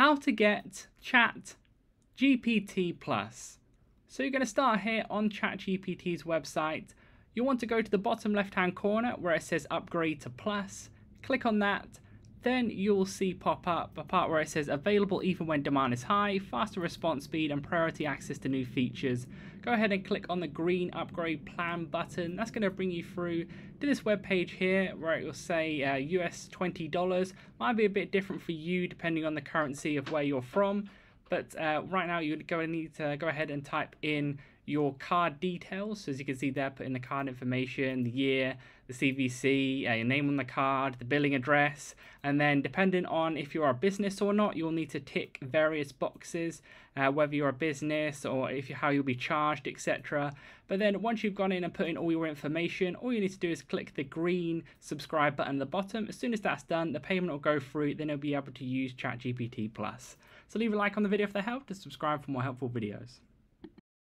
how to get Chat GPT Plus. So you're going to start here on ChatGPT's website. You'll want to go to the bottom left hand corner where it says upgrade to plus. Click on that. Then you'll see pop up a part where it says available even when demand is high, faster response speed and priority access to new features. Go ahead and click on the green upgrade plan button. That's going to bring you through to this web page here where it will say uh, US $20. Might be a bit different for you depending on the currency of where you're from. But uh, right now you're going to need to go ahead and type in your card details. So as you can see there, put in the card information, the year, the CVC, uh, your name on the card, the billing address, and then depending on if you're a business or not, you'll need to tick various boxes, uh, whether you're a business or if you, how you'll be charged, etc. But then once you've gone in and put in all your information, all you need to do is click the green subscribe button at the bottom. As soon as that's done, the payment will go through, then you'll be able to use ChatGPT Plus. So leave a like on the video if that helped and subscribe for more helpful videos.